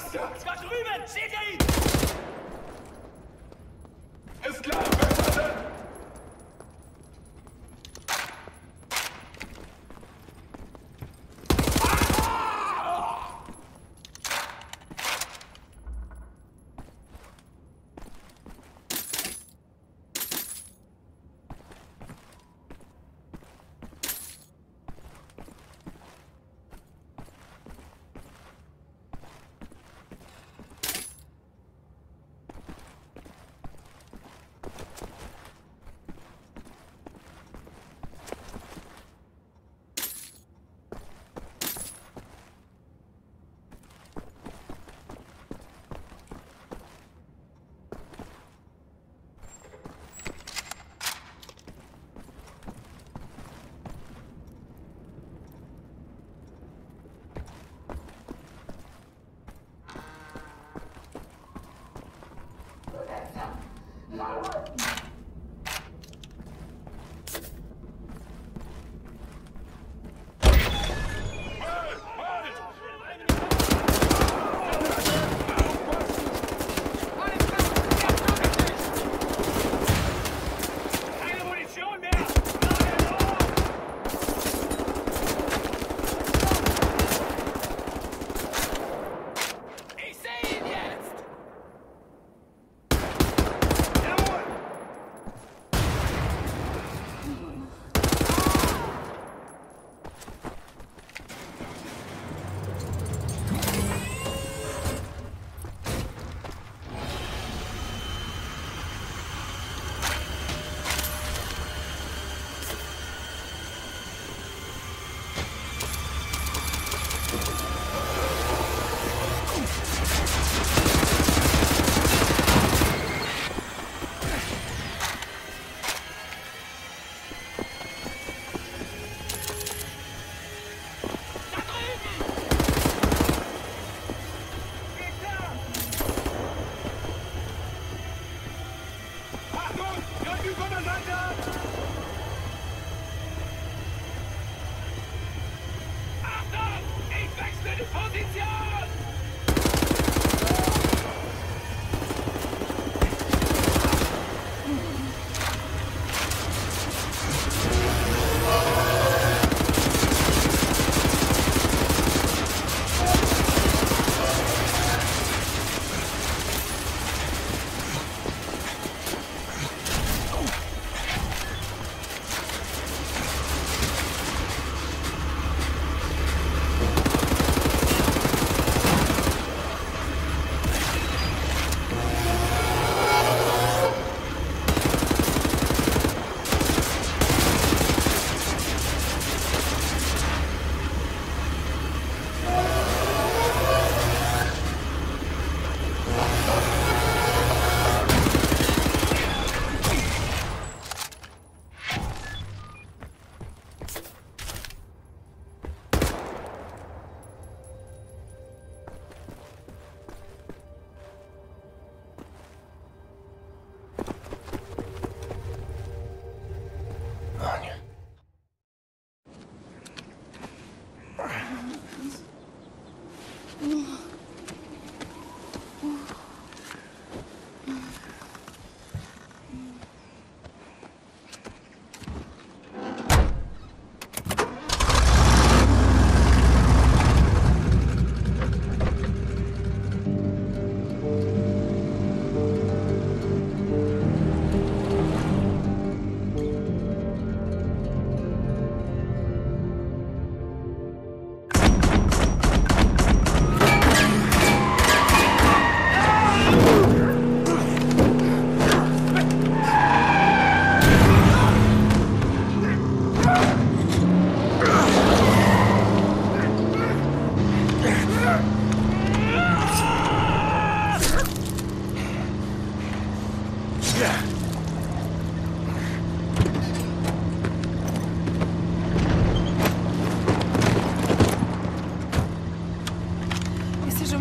Alles klar! Da drüben! Seht ihr ihn? Ist klar! Comandante!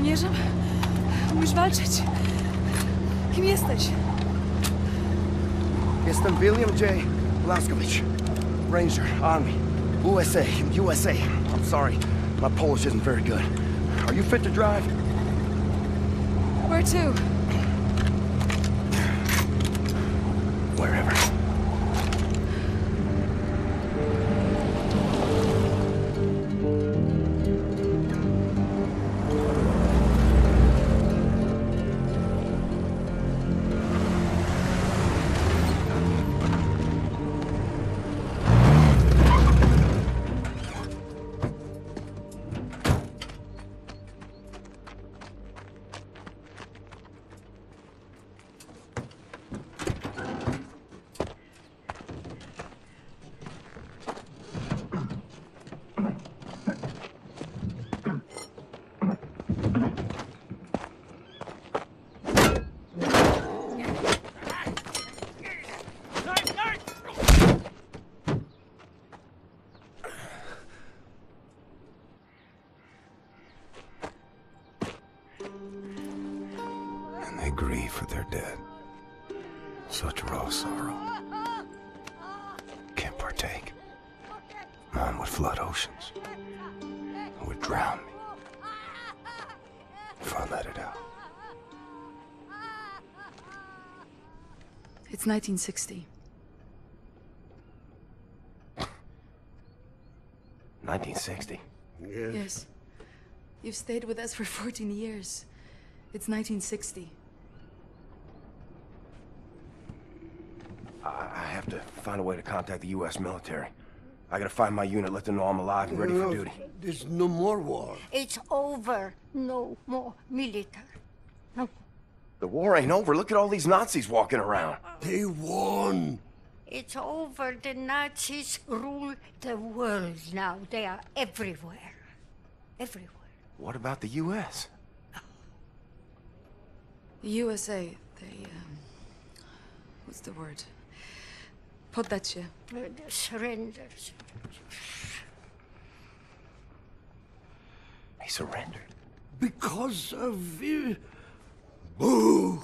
Żołnierzem? Umiesz walczyć? Kim jesteś? Jestem William J. Blazkowicz, Ranger, Army, USA, USA. I'm sorry, my Polish isn't very good. Are you fit to drive? Where to? Would flood oceans. It would drown me. If I let it out. It's 1960. 1960. Yes. You've stayed with us for 14 years. It's 1960. I, I have to find a way to contact the U.S. military. I gotta find my unit, let them know I'm alive and ready for duty. There's no more war. It's over. No more military. No. The war ain't over. Look at all these Nazis walking around. They won. It's over. The Nazis rule the world now. They are everywhere. Everywhere. What about the U.S.? The USA, they, um, what's the word? Poddacie. Uh, the surrenders. He surrendered. Because of... Uh, boo!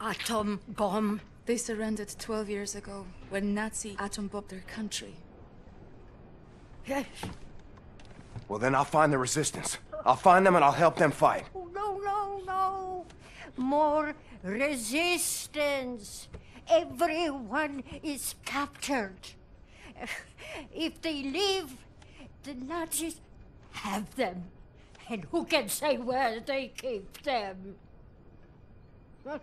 Atom bomb. They surrendered 12 years ago when Nazi atom bombed their country. Yes. Well, then I'll find the resistance. I'll find them and I'll help them fight. Oh, no, no, no. More resistance. Everyone is captured. If they leave, the Nazis have them. And who can say where they keep them? Huh?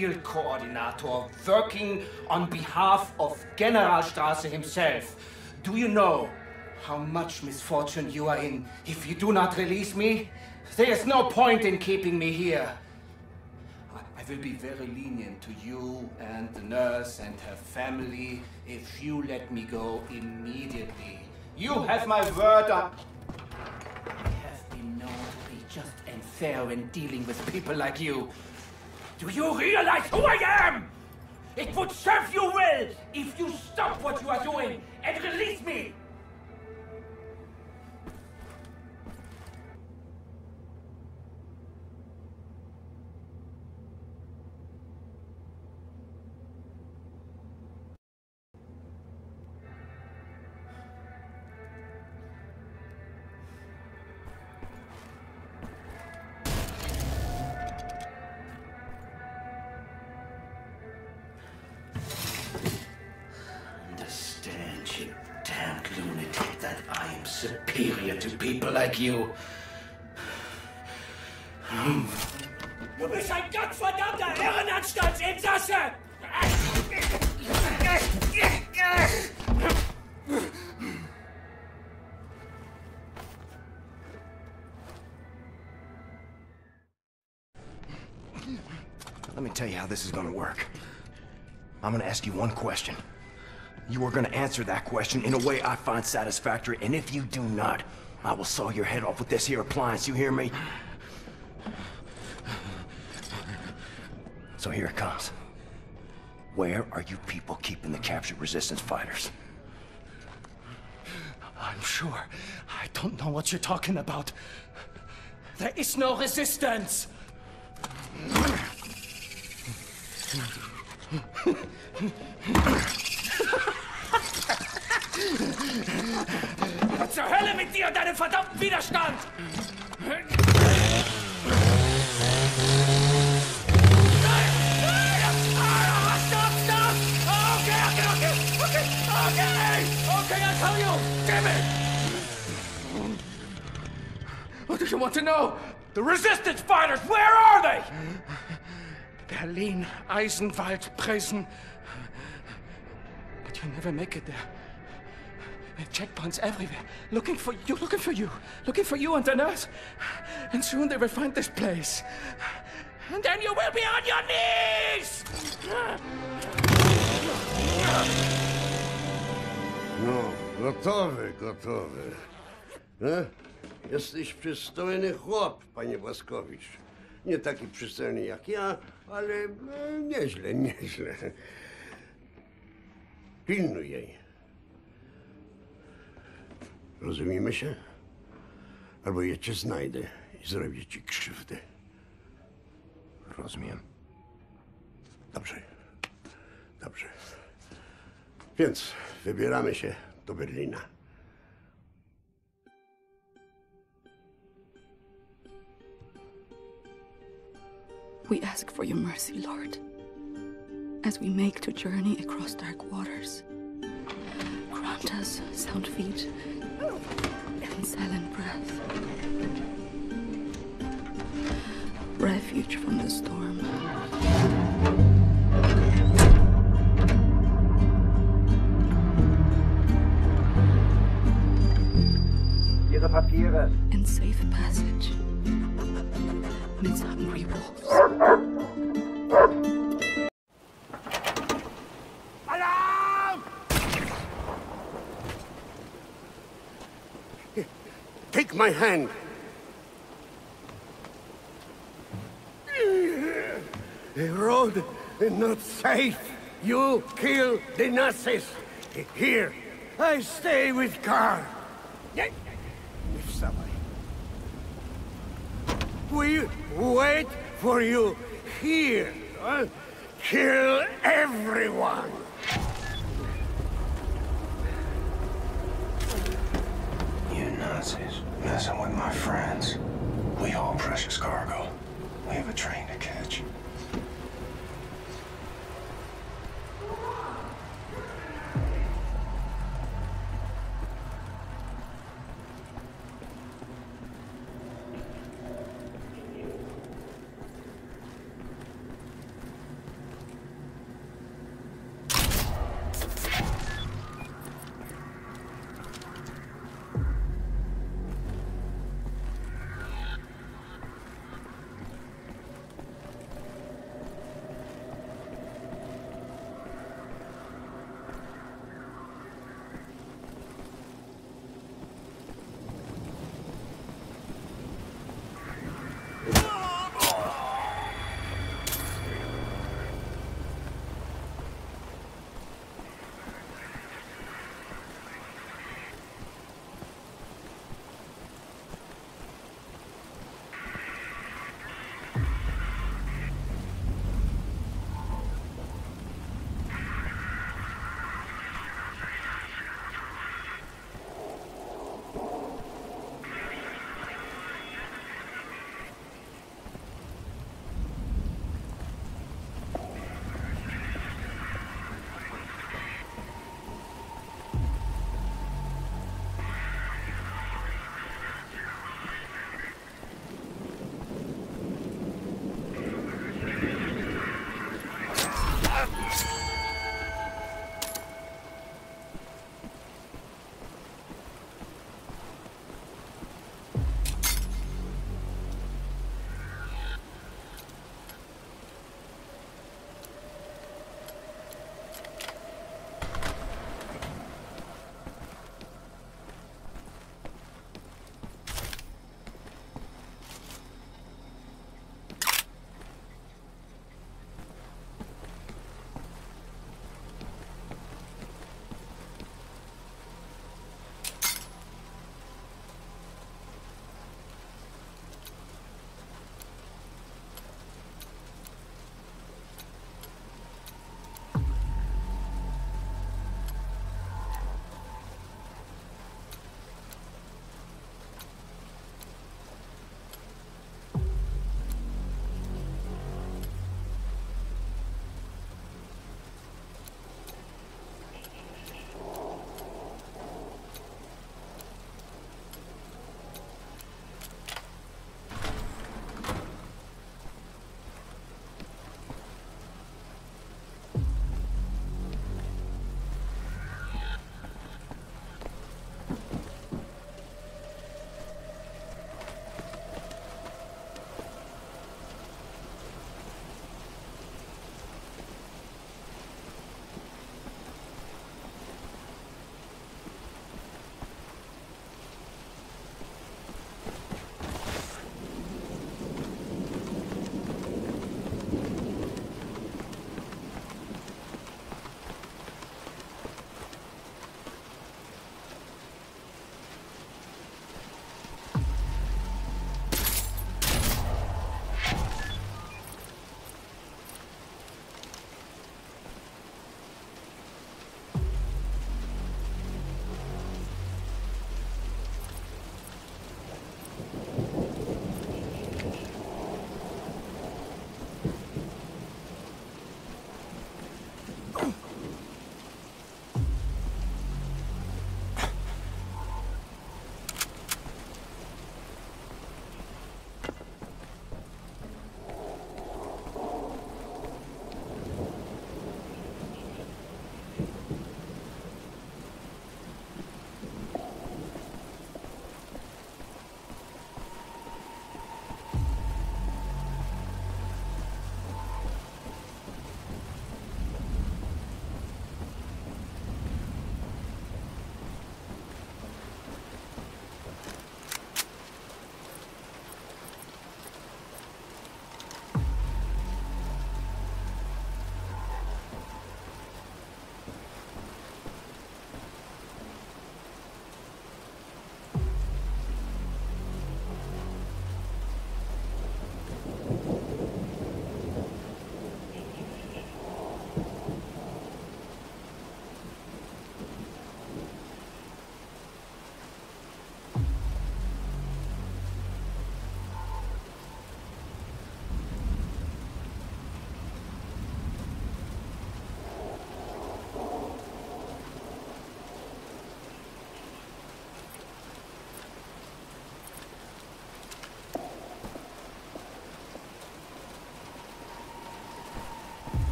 Field coordinator working on behalf of General Strasse himself. Do you know how much misfortune you are in if you do not release me? There is no point in keeping me here. I- will be very lenient to you and the nurse and her family if you let me go immediately. You have my word. I have been known to be just and fair in dealing with people like you. Do you realize who I am? It would serve you well if you stop what you are doing and release me. You. Du bist ein gottverdammter Irrenanstaltsinsasse! Let me tell you how this is gonna work. I'm gonna ask you one question. You are gonna answer that question in a way I find satisfactory, and if you do not, I will saw your head off with this here appliance, you hear me? So here it comes. Where are you people keeping the captured resistance fighters? I'm sure. I don't know what you're talking about. There is no resistance! Zur Hölle mit dir und deinem verdammten Widerstand! Okay, okay, okay, okay, okay! Okay, I'll tell you! Damn it! What do you want to know? The resistance fighters, where are they? Berlin, Eisenwald, Presen. But you'll never make it there. Checkpoints everywhere. Looking for you, looking for you, looking for you and the nurse. And soon they will find this place. And then you will be on your knees! No, Gotowy, gotowy. E? Jesteś przystojny chłop, panie Błaskowicz. Nie taki przystojny jak ja, ale e, nieźle, nieźle. Pilnuj jej. Rozumiemy się? Albo ja cię znajdę i zrobię ci krzywdę. Rozumiem. Dobrze. Dobrze. Więc wybieramy się do Berlina. We ask for your mercy, Lord, as we make to journey across dark waters. Us sound feet and silent breath. Refuge from the storm. Ihre Papiere. And safe passage amidst hungry wolves. Hand. The road is not safe. You kill the Nazis. Here, I stay with somebody. We wait for you here. Kill everyone. You Nazis messing with my friends. We haul precious cargo. We have a train to catch.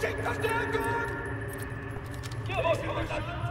Schickt! Jawohl, Kommandant. Verstärkungseinheit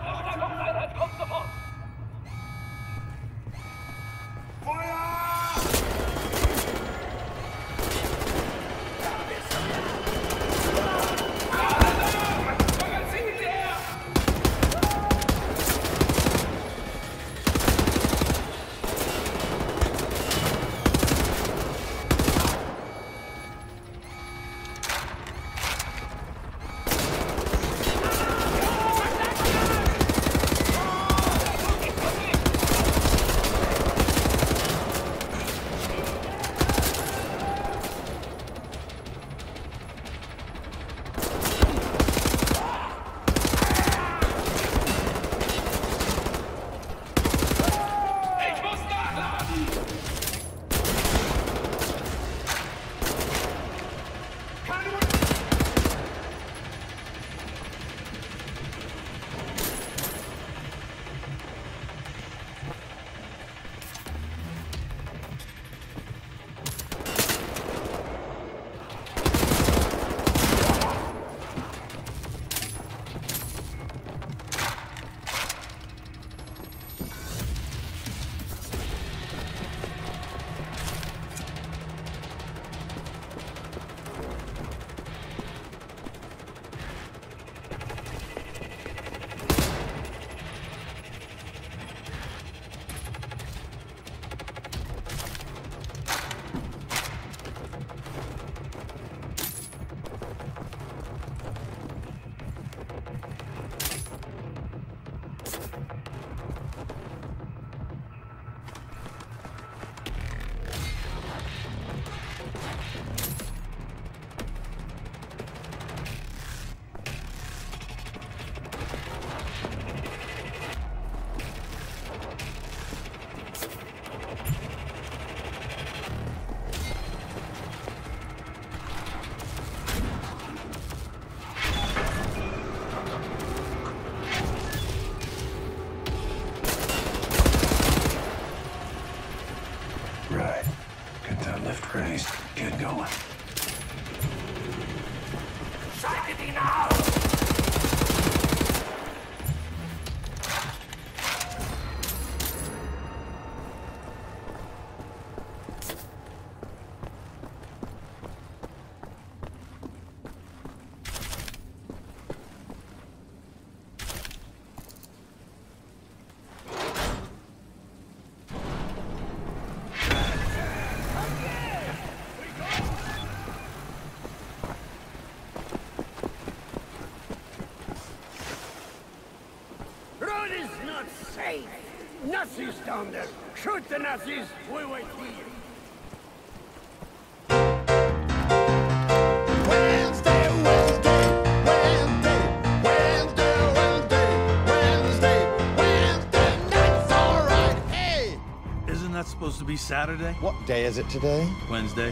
the Nazis. We wait here. Wednesday, Wednesday, Wednesday, Wednesday, Wednesday, Wednesday, Wednesday night's alright. Hey! Isn't that supposed to be Saturday? What day is it today? Wednesday.